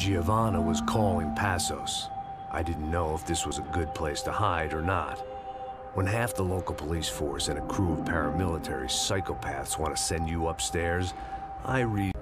Giovanna was calling Passos. I didn't know if this was a good place to hide or not. When half the local police force and a crew of paramilitary psychopaths want to send you upstairs, I read...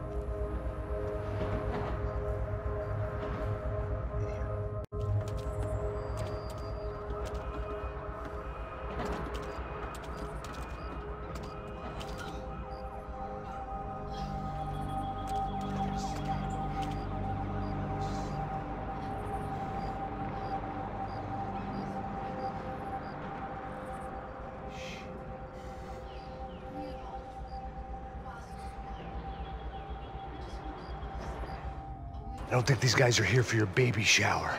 I don't think these guys are here for your baby shower.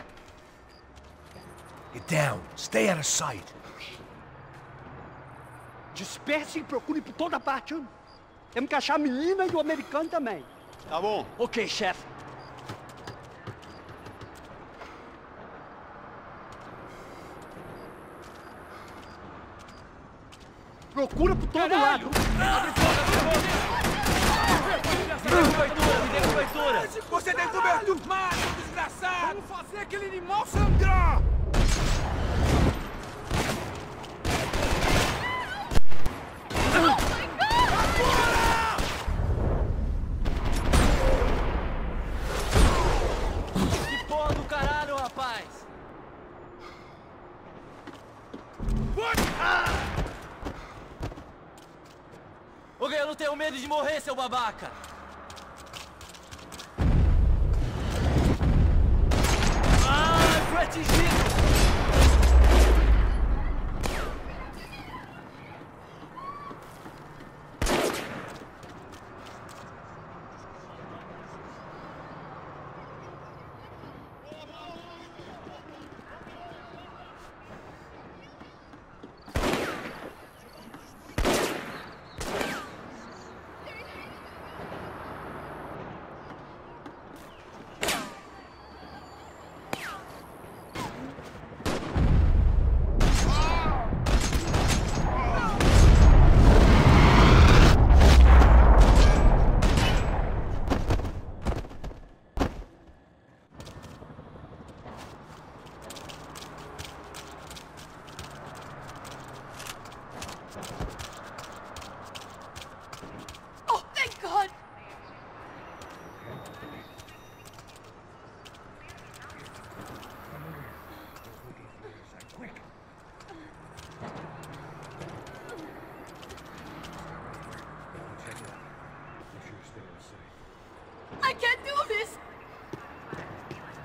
Get down. Stay out of sight. Disperse e procure por toda parte. Temos que achar a menina e o americano também. Tá bom. Ok, chefe. Procura por todo lado. Você seu babaca!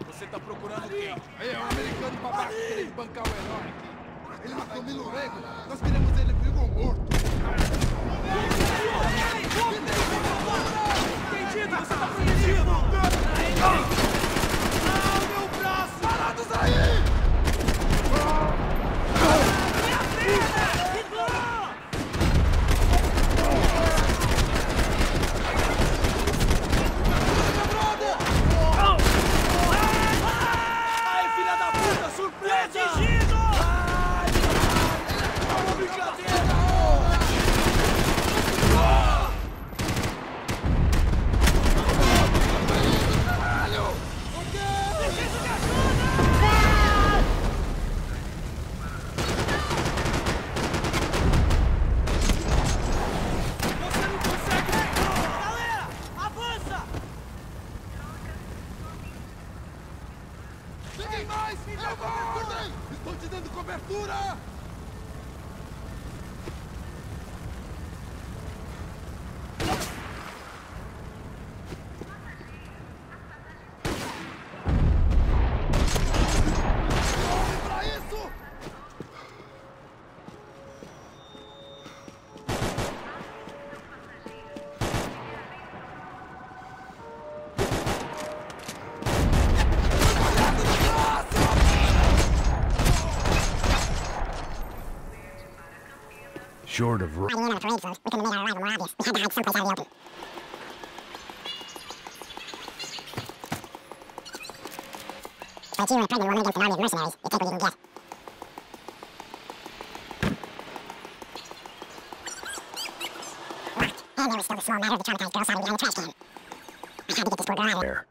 Você tá procurando quem? Aí é um americano babaca querendo bancar o herói. Ele matou Milo Rego. Nós queremos ele vivo ou morto. Entendido, você tá protegido! Short of... In on a parade float, we couldn't have made our arrival more obvious. We had to hide someplace out in the open. Fight you and a pregnant woman against an army of mercenaries. You take what you can get. Right. And there was still the small matter of the traumatized girl sobbing behind the trash can. I had to get this poor girl out of here.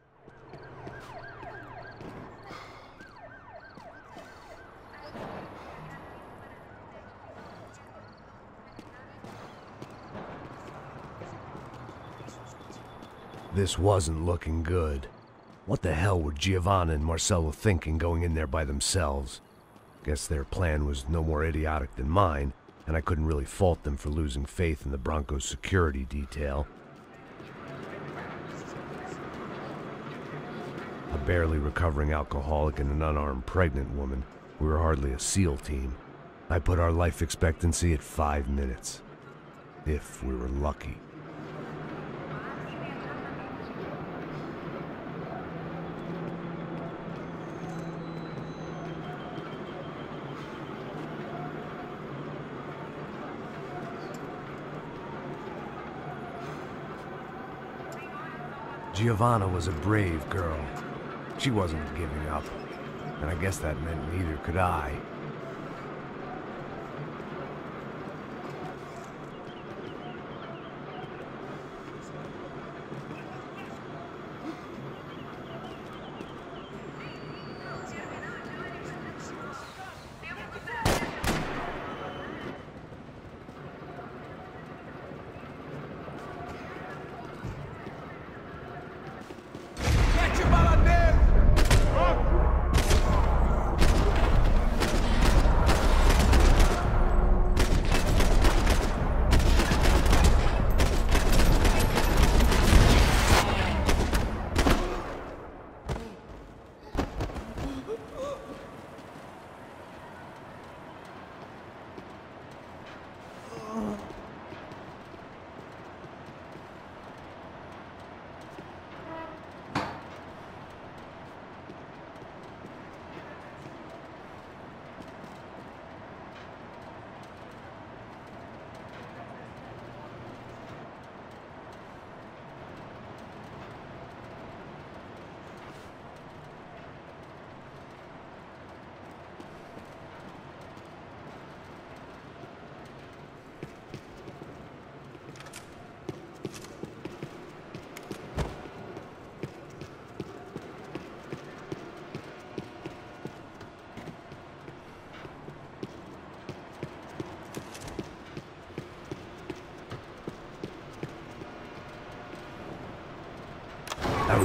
This wasn't looking good. What the hell were Giovanna and Marcelo thinking going in there by themselves? Guess their plan was no more idiotic than mine, and I couldn't really fault them for losing faith in the Brancos security detail. A barely recovering alcoholic and an unarmed pregnant woman. We were hardly a SEAL team. I put our life expectancy at five minutes. If we were lucky. Giovanna was a brave girl. She wasn't giving up. And I guess that meant neither could I.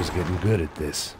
was getting good at this.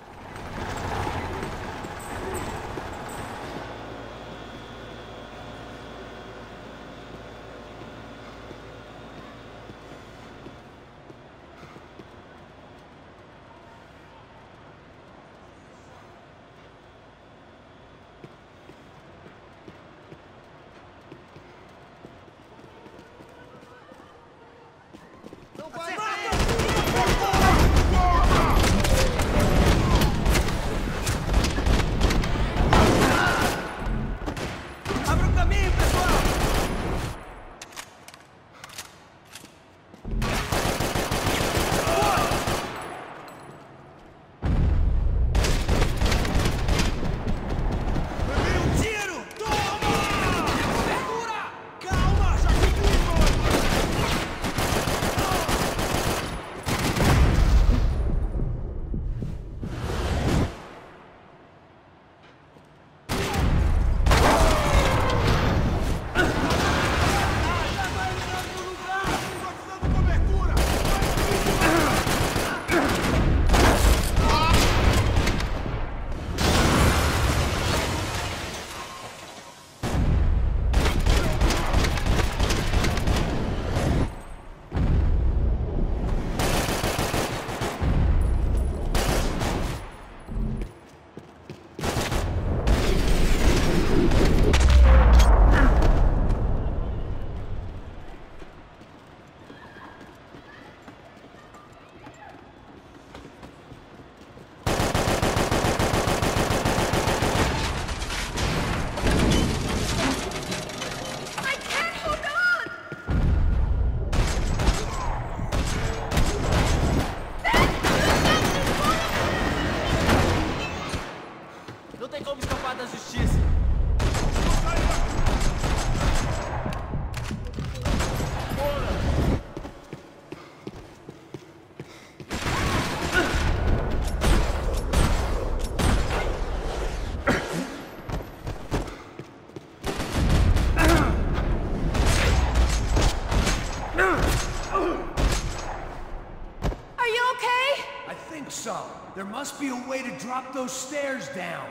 Think so. There must be a way to drop those stairs down.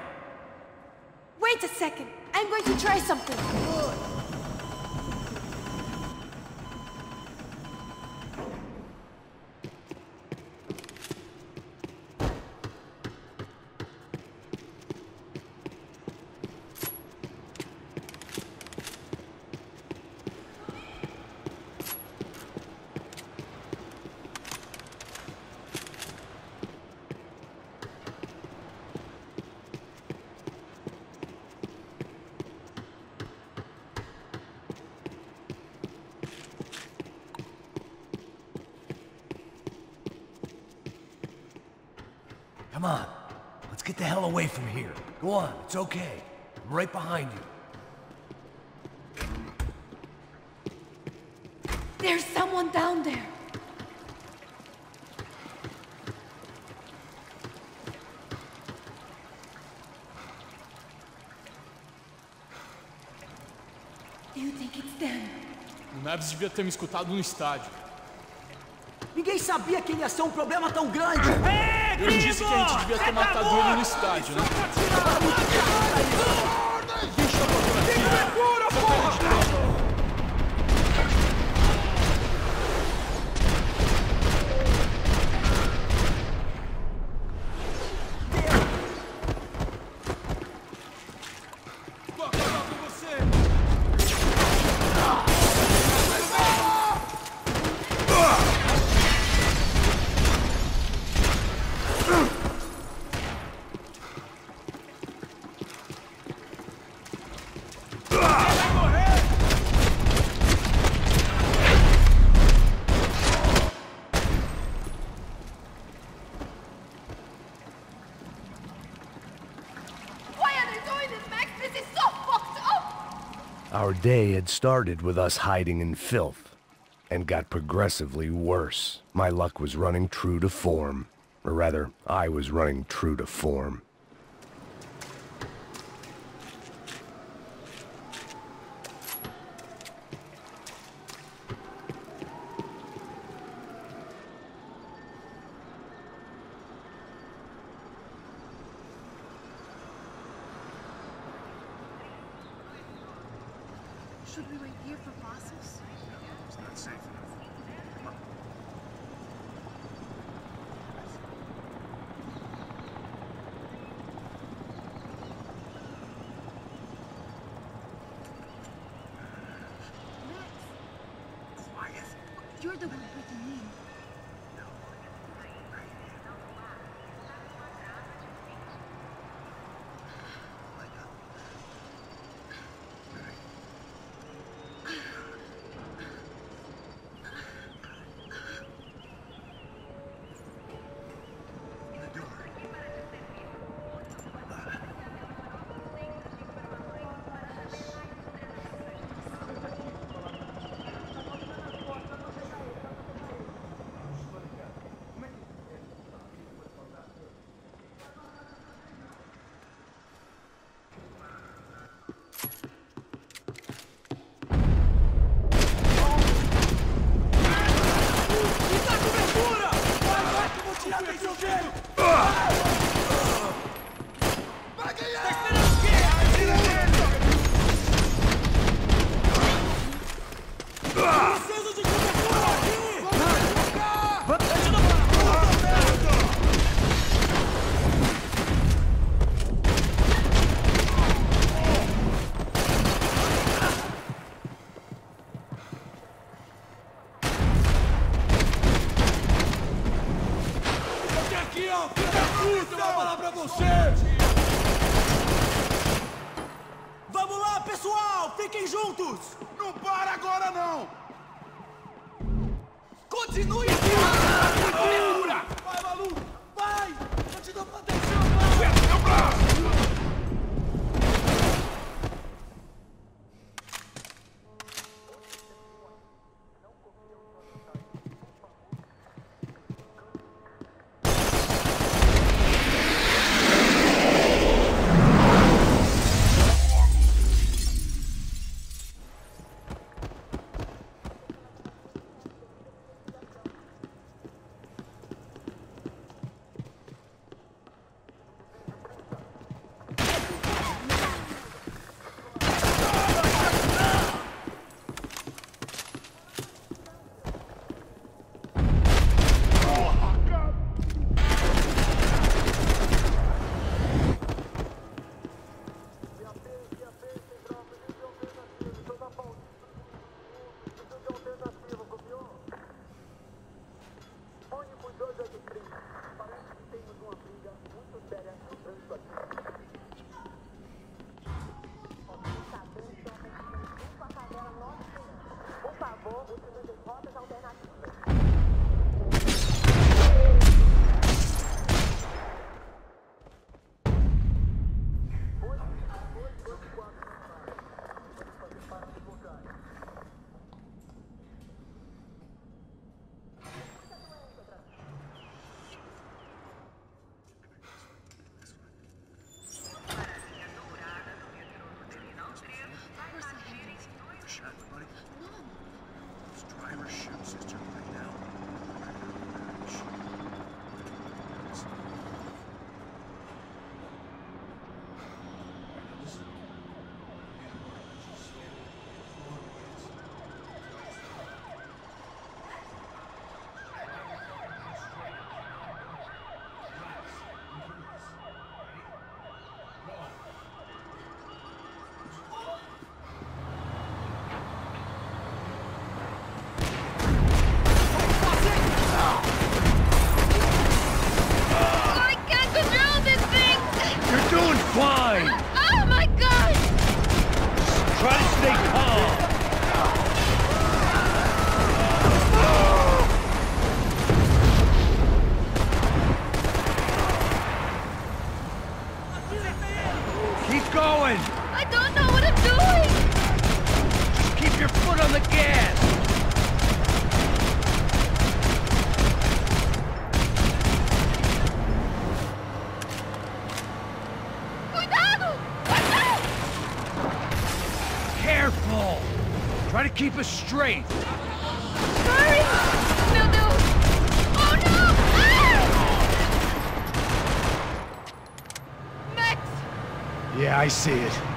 Wait a second. I'm going to try something. Come on. Let's get the hell away from here. Go on, it's okay. I'm right behind you. There's someone down there. Do you think it's them? O Neves devia ter me escutado no estádio. Ninguém sabia que ele ia ser um problema tão grande. Eu disse que a gente devia ter matado ele no estádio, né? Vou day had started with us hiding in filth, and got progressively worse. My luck was running true to form. Or rather, I was running true to form. Should we wait here for Passos? Ó! Filha da puta! Eu vou falar pra você! Vamos lá, pessoal! Fiquem juntos! Não para agora, não! Continue aqui! Keep us straight. Hurry! No, no! Oh no! Ah! Max! Yeah, I see it.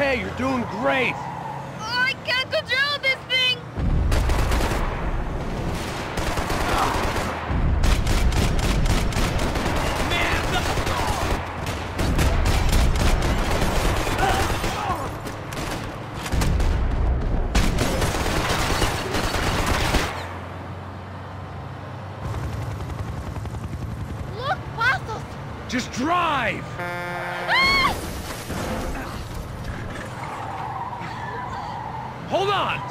Okay. You're doing great. Oh, I can't control this thing! Look! Just drive! On!